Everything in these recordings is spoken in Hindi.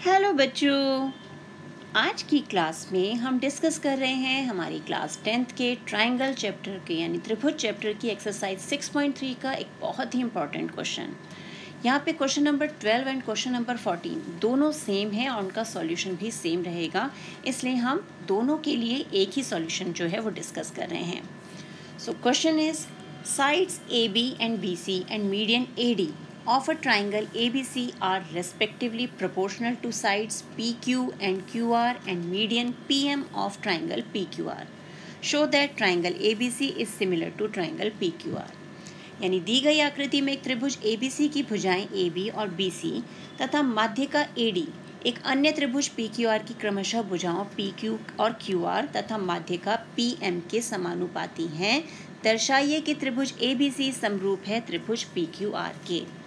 हेलो बच्चों। आज की क्लास में हम डिस्कस कर रहे हैं हमारी क्लास टेंथ के ट्रायंगल चैप्टर के, यानी त्रिभुज चैप्टर की एक्सरसाइज 6.3 का एक बहुत ही इंपॉर्टेंट क्वेश्चन यहाँ पे question number 12 and question number 14 दोनों सेम है और उनका सॉल्यूशन भी सेम रहेगा। इसलिए हम दोनों के लिए एक ही सॉल्यूशन जो है वो डिस्कस कर रहे हैं। So question is sides A B and B C and median A D of a triangle ABC are respectively proportional to sides PQ and QR and median PM of triangle PQR. Show that triangle ABC is similar to triangle PQR. यानी दी गई आकृति में एक त्रिभुज ABC की भुजाएँ AB और BC तथा माध्य का AD एक अन्य त्रिभुज PQR की क्रमशः भुजाओं PQ और QR तथा माध्य का PM के समानुपाती हैं दर्शाइए कि त्रिभुज ABC समरूप है त्रिभुज PQR के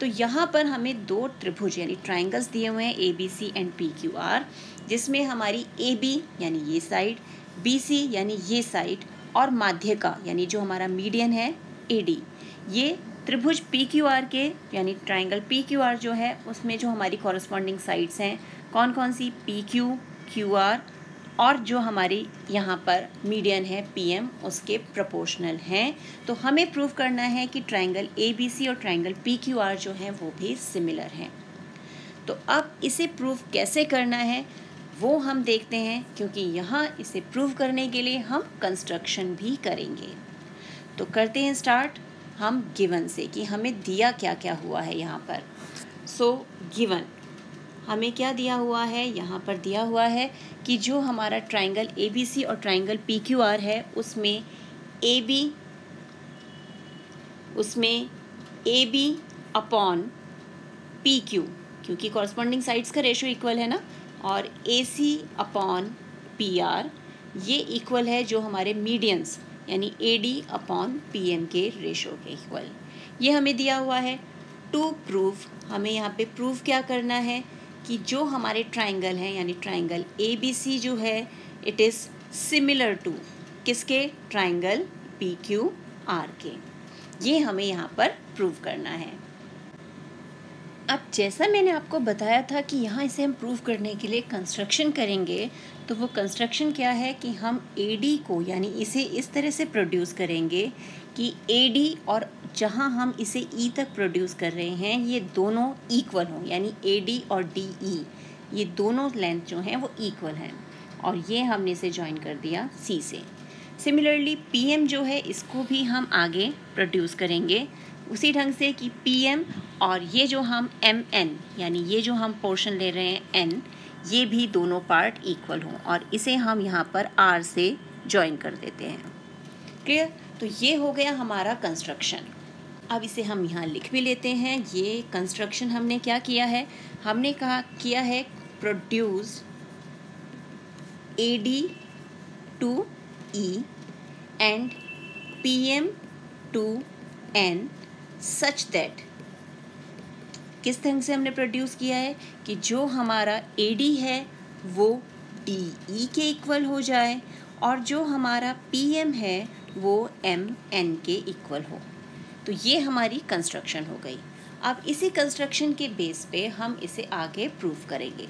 तो यहाँ पर हमें दो त्रिभुज यानी ट्राइंगल्स दिए हुए हैं A B C and P Q R जिसमें हमारी ए बी यानी ये साइड बी सी यानी ये साइड और माध्य का यानी जो हमारा मीडियन है ए डी ये त्रिभुज पी क्यू आर के यानी ट्राइंगल पी क्यू आर जो है, उसमें जो हमारी कॉरस्पॉन्डिंग साइड्स हैं कौन कौन सी? पी क्यू क्यू आर और जो हमारी यहाँ पर मीडियन है पीएम उसके प्रोपोर्शनल हैं। तो हमें प्रूव करना है कि ट्रायंगल ए बी सी और ट्रायंगल पी क्यू आर जो हैं वो भी सिमिलर हैं। तो अब इसे प्रूव कैसे करना है वो हम देखते हैं क्योंकि यहाँ इसे प्रूव करने के लिए हम कंस्ट्रक्शन भी करेंगे। तो करते हैं स्टार्ट हम गिवन से कि हमें दिया क्या क्या हुआ है यहाँ पर। सो so, गिवन हमें क्या दिया हुआ है? यहाँ पर दिया हुआ है कि जो हमारा ट्राइंगल ए और ट्राइंगल पी है, उसमें ए बी उसमें A B upon P Q क्योंकि कॉरस्पॉन्डिंग साइड्स का रेशो इक्वल है ना? और A C upon P R ये इक्वल है जो हमारे मीडियंस यानी A D upon P M के रेशो के इक्वल ये हमें दिया हुआ है टू प्रूफ हमें यहाँ पे प्रूफ क्या करना है? कि जो हमारे ट्राइंगल हैं, यानी ट्राइंगल ए बी सी जो है इट इज़ सिमिलर टू किसके? ट्राइंगल पी क्यू आर के। ये हमें यहाँ पर प्रूव करना है। अब जैसा मैंने आपको बताया था कि यहाँ इसे हम प्रूव करने के लिए कंस्ट्रक्शन करेंगे तो वो कंस्ट्रक्शन क्या है कि हम ए डी को, यानी इसे इस तरह से प्रोड्यूस करेंगे कि ए डी और जहाँ हम इसे ई e तक प्रोड्यूस कर रहे हैं ये दोनों इक्वल हों यानी ए डी और डी ई e, ये दोनों लेंथ जो हैं वो इक्वल हैं। और ये हमने इसे ज्वाइन कर दिया सी से। सिमिलरली पी एम जो है इसको भी हम आगे प्रोड्यूस करेंगे। उसी ढंग से कि पी एम और ये जो हम एम एन यानी ये जो हम पोर्शन ले रहे हैं एन ये भी दोनों पार्ट इक्वल हों। और इसे हम यहाँ पर आर से ज्वाइन कर देते हैं। क्लियर तो ये हो गया हमारा कंस्ट्रक्शन अब इसे हम यहाँ लिख भी लेते हैं। ये कंस्ट्रक्शन हमने क्या किया है? हमने कहा, किया है produce A D to E and P M to N such that किस ढंग से हमने प्रोड्यूस किया है? कि जो हमारा ए डी है, वो डी ई के इक्वल हो जाए और जो हमारा पी एम है वो एम एन के इक्वल हो। तो ये हमारी कंस्ट्रक्शन हो गई। अब इसी कंस्ट्रक्शन के बेस पे हम इसे आगे प्रूफ करेंगे।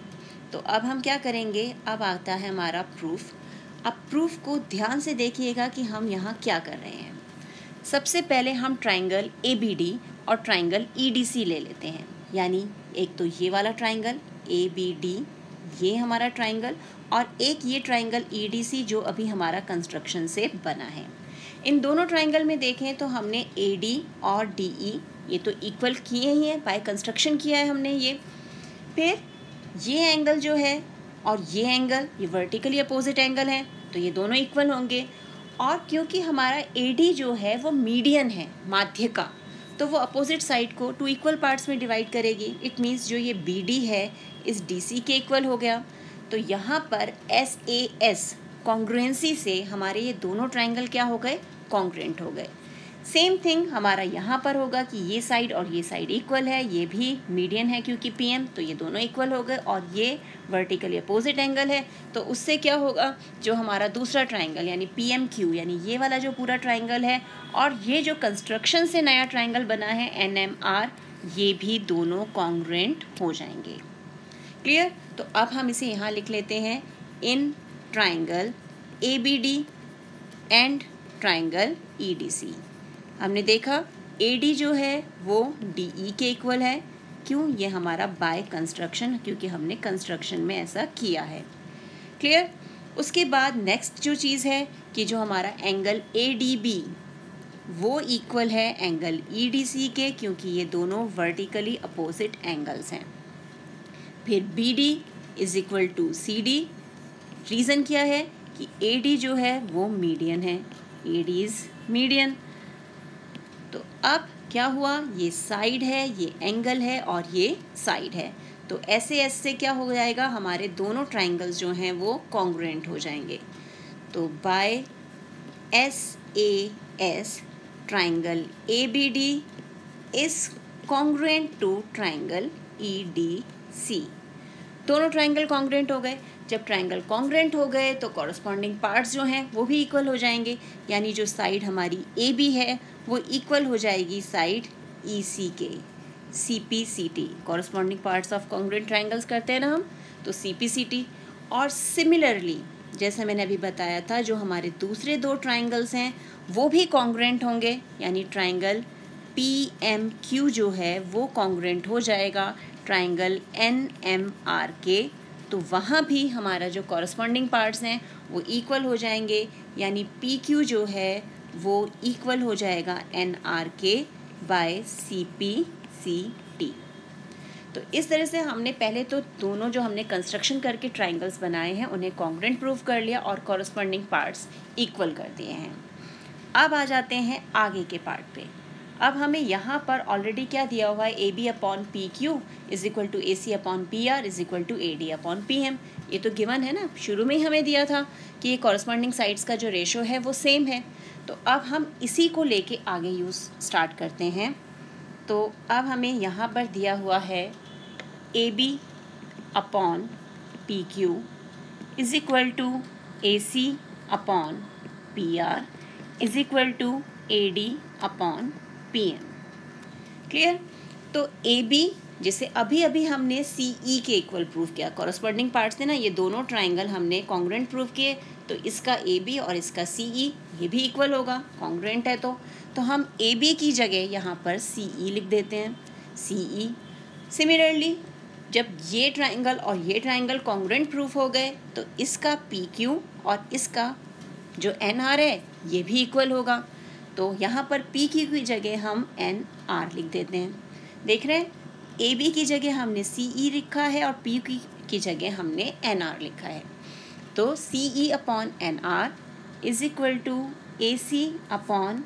तो अब हम क्या करेंगे? अब आता है हमारा प्रूफ अब प्रूफ को ध्यान से देखिएगा कि हम यहाँ क्या कर रहे हैं। सबसे पहले हम ट्राइंगल ए बी डी और ट्राइंगल ई डी सी ले लेते हैं। यानी एक तो ये वाला ट्राइंगल ए बी डी ये हमारा ट्राइंगल और एक ये ट्राइंगल ई डी सी जो अभी हमारा कंस्ट्रक्शन से बना है। इन दोनों ट्राइंगल में देखें तो हमने ए डी और डी ई ये तो इक्वल किए ही हैं बाय कंस्ट्रक्शन किया है हमने ये। फिर ये एंगल जो है और ये एंगल ये वर्टिकली अपोजिट एंगल है तो ये दोनों इक्वल होंगे। और क्योंकि हमारा ए डी जो है वो मीडियन है, माध्य का तो वो अपोजिट साइड को टू इक्वल पार्ट्स में डिवाइड करेगी। इट मीन्स जो ये बी डी है, इस डी सी के इक्वल हो गया। तो यहाँ पर एस ए एस कॉन्ग्रुएंसी से हमारे ये दोनों ट्राइंगल क्या हो गए? कॉन्ग्रेंट हो गए। सेम थिंग हमारा यहाँ पर होगा कि ये साइड और ये साइड इक्वल है। ये भी मीडियन है क्योंकि पी एम तो ये दोनों इक्वल हो गए और ये वर्टिकली अपोजिट एंगल है। तो उससे क्या होगा? जो हमारा दूसरा ट्राइंगल यानी पी एम क्यू यानी ये वाला जो पूरा ट्राइंगल है और ये जो कंस्ट्रक्शन से नया ट्राइंगल बना है एन एम आर ये भी दोनों कॉन्ग्रेंट हो जाएँगे। क्लियर तो अब हम इसे यहाँ लिख लेते हैं। In triangle A B D and triangle E D C हमने देखा ए डी जो है, वो डी ई के इक्वल है। क्यों? ये हमारा बाय कंस्ट्रक्शन क्योंकि हमने कंस्ट्रक्शन में ऐसा किया है। क्लियर उसके बाद नेक्स्ट जो चीज़ है, कि जो हमारा एंगल ए डी बी वो इक्वल है एंगल ई डी सी के, क्योंकि ये दोनों वर्टिकली अपोजिट एंगल्स हैं। फिर B D is equal to C D reason क्या है कि ए डी जो है वो मीडियन है। ए डी इज़ मीडियन तो अब क्या हुआ? ये साइड है, ये एंगल है और ये साइड है। तो ऐसे ऐसे क्या हो जाएगा? हमारे दोनों ट्राइंगल्स जो हैं वो कॉन्ग्रेंट हो जाएँगे। तो by S A S triangle congruent to triangle E D C दोनों ट्राइंगल कॉन्ग्रेंट हो गए। जब ट्राइंगल कॉन्ग्रेंट हो गए तो कॉरस्पॉन्डिंग पार्ट्स जो हैं, वो भी इक्वल हो जाएँगे। यानी जो साइड हमारी ए बी है, वो इक्वल हो जाएगी साइड ई सी के C P C T corresponding parts of congruent triangles करते हैं ना हम तो सी पी सी टी और सिमिलरली जैसे मैंने अभी बताया था, जो हमारे दूसरे दो ट्राइंगल्स हैं, वो भी कॉन्ग्रेंट होंगे। यानी ट्राइंगल पी एम क्यू जो है, वो कॉन्ग्रेंट हो जाएगा। ट्राइंगल एन एम आर के तो वहाँ भी हमारा जो कॉरस्पॉन्डिंग पार्ट्स हैं, वो इक्वल हो जाएँगे। यानी पी क्यू जो है, वो इक्वल हो जाएगा एन आर के by C P C T तो इस तरह से हमने पहले तो दोनों जो हमने कंस्ट्रक्शन करके ट्राइंगल्स बनाए हैं, उन्हें कॉन्ग्रेंट प्रूफ कर लिया और कॉरस्पॉन्डिंग पार्ट्स इक्वल कर दिए हैं। अब आ जाते हैं आगे के पार्ट पे। अब हमें यहाँ पर ऑलरेडी क्या दिया हुआ है? A B upon P Q is equal to A C upon P R is equal to A D upon P M ये तो गिवन है ना? शुरू में ही हमें दिया था कि ये कॉरस्पॉन्डिंग साइड्स का जो रेशो है वो सेम है। तो अब हम इसी को लेके आगे यूज़ स्टार्ट करते हैं। तो अब हमें यहाँ पर दिया हुआ है A B upon P Q is equal to A C upon P R is equal to A D upon P M clear तो ए बी जैसे अभी अभी हमने सी ई e के इक्वल प्रूफ किया। कॉरस्पॉन्डिंग पार्ट्स थे ना, ये दोनों ट्राइंगल हमने कॉन्ग्रेंट प्रूफ किए। तो इसका ए बी और इसका सी ई e ये भी इक्वल होगा। कॉन्ग्रेंट है तो। तो हम ए बी की जगह यहाँ पर सी ई e लिख देते हैं। सी ई सिमिलरली जब ये ट्राइंगल और ये ट्राइंगल कॉन्ग्रेंट प्रूफ हो गए तो इसका पी क्यू और इसका जो एन आर है, ये भी इक्वल होगा। तो यहाँ पर पी की जगह हम एन आर लिख देते हैं। देख रहे हैं? ए बी की जगह हमने सी ई e लिखा है और पी की की जगह हमने एन आर लिखा है। तो C E upon N R is equal to A C upon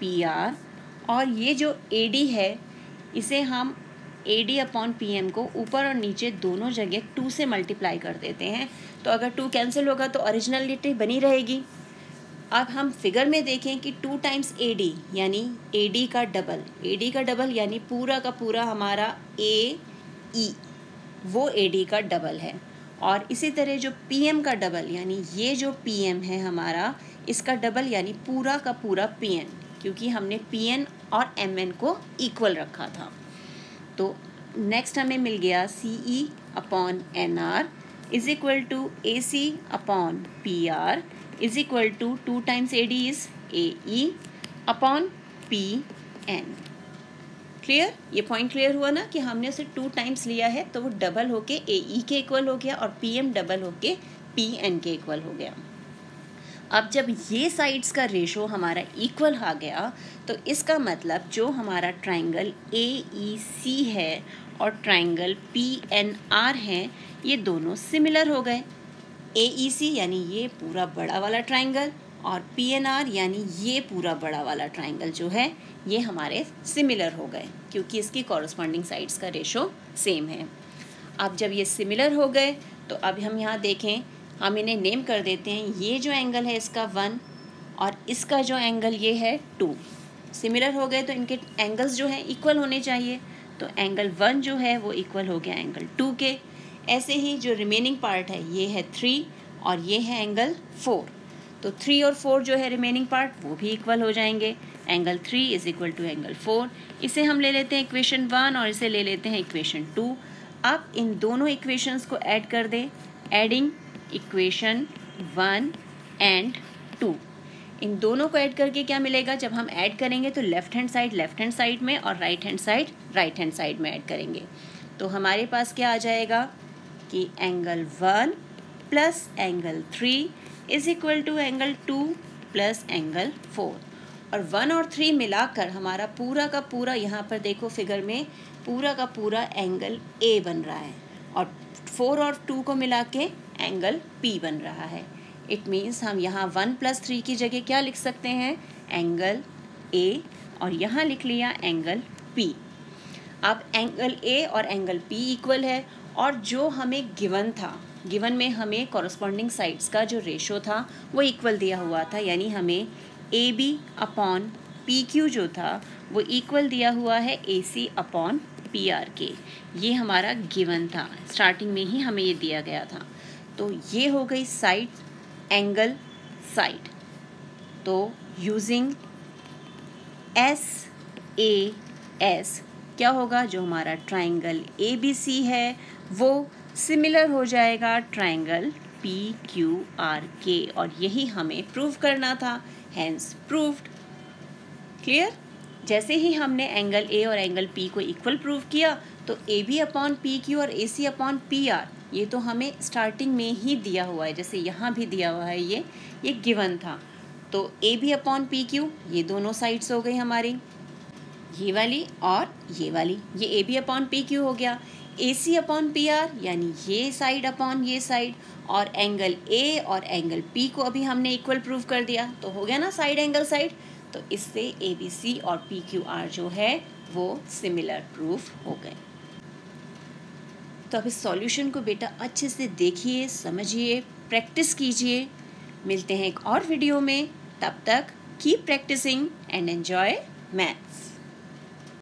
P R और ये जो ए डी है, इसे हम A D upon P M को ऊपर और नीचे दोनों जगह टू से मल्टीप्लाई कर देते हैं। तो अगर टू कैंसिल होगा तो ओरिजिनलिटी बनी रहेगी। अब हम फिगर में देखें कि टू टाइम्स ए डी यानी ए डी का डबल ए डी का डबल यानी पूरा का पूरा हमारा ए ई e, वो ए डी का डबल है. और इसी तरह जो पी एम का डबल यानी ये जो पी एम है हमारा इसका डबल यानी पूरा का पूरा पी एन क्योंकि हमने पी एन और एम एन को इक्वल रखा था. तो नेक्स्ट हमें मिल गया C E upon N R is equal to A C upon P R two two times A D is A E upon P N clear ये पॉइंट क्लियर हुआ ना कि हमने उसे टू टाइम्स लिया है तो वो डबल होके ए ई के इक्वल हो गया और पी एम डबल होके पी एन के इक्वल हो गया। अब जब ये साइड्स का रेशो हमारा इक्वल आ गया तो इसका मतलब जो हमारा ट्राइंगल ए ई सी है और ट्राइंगल पी एन आर है, ये दोनों सिमिलर हो गए। सी यानी ये पूरा बड़ा वाला ट्राइंगल और आर यानी ये पूरा बड़ा वाला ट्राइंगल जो है, ये हमारे सिमिलर हो गए, क्योंकि इसकी कॉरस्पॉन्डिंग साइड्स का रेशो सेम है। अब जब ये सिमिलर हो गए तो अब हम यहाँ देखें, हम इन्हें नेम कर देते हैं। ये जो एंगल है इसका वन और इसका जो एंगल ये है टू सिमिलर हो गए तो इनके एंगल्स जो हैं इक्वल होने चाहिए। तो एंगल वन जो है, वो इक्वल हो गया एंगल टू के। ऐसे ही जो रिमेनिंग पार्ट है, ये है थ्री और ये है एंगल फोर तो थ्री और फोर जो है रिमेनिंग पार्ट वो भी इक्वल हो जाएँगे. Angle three is equal to angle four इसे हम ले लेते हैं इक्वेशन वन और इसे ले लेते हैं इक्वेशन टू अब इन दोनों इक्वेशंस को ऐड कर दें. Adding equation one and two इन दोनों को ऐड करके क्या मिलेगा? जब हम ऐड करेंगे तो left hand side left hand side में और right hand side right hand side में ऐड करेंगे. तो हमारे पास क्या आ जाएगा? कि angle one plus angle three is equal to angle two plus angle four और वन और थ्री मिलाकर हमारा पूरा का पूरा यहाँ पर देखो फिगर में पूरा का पूरा एंगल ए बन रहा है और फोर और टू को मिला के एंगल पी बन रहा है। इट मीन्स हम यहाँ वन प्लस थ्री की जगह क्या लिख सकते हैं? एंगल ए और यहाँ लिख लिया एंगल पी अब एंगल ए और एंगल पी इक्वल है और जो हमें गिवन था गिवन में हमें कॉरस्पॉन्डिंग साइड्स का जो रेशो था, वो इक्वल दिया हुआ था, यानी हमें A B upon P Q जो था, वो इक्वल दिया हुआ है A C upon P R के ये हमारा गिवन था। स्टार्टिंग में ही हमें ये दिया गया था। तो ये हो गई साइड एंगल साइड तो यूजिंग एस ए एस क्या होगा? जो हमारा ट्राइंगल ए बी सी है वो सिमिलर हो जाएगा ट्राइंगल पी क्यू आर के और यही हमें प्रूव करना था हैंस प्रूव्ड क्लियर जैसे ही हमने एंगल ए और एंगल पी को इक्वल प्रूव किया तो A B upon P Q और A C upon P R ये तो हमें स्टार्टिंग में ही दिया हुआ है, जैसे यहाँ भी दिया हुआ है ये ये गिवन था। तो A B upon P Q ये दोनों साइड्स हो गई हमारी। ये वाली और ये वाली, ये A B upon P Q हो गया। A C upon P R यानी ये साइड अपॉन ये साइड और एंगल ए और एंगल पी को अभी हमने इक्वल प्रूव कर दिया। तो हो गया ना साइड एंगल साइड तो इससे ए बी सी और पी क्यू आर जो है, वो सिमिलर प्रूफ हो गए। तो अब इस सॉल्यूशन को बेटा अच्छे से देखिए, समझिए प्रैक्टिस कीजिए। मिलते हैं एक और वीडियो में। तब तक keep practising and enjoy maths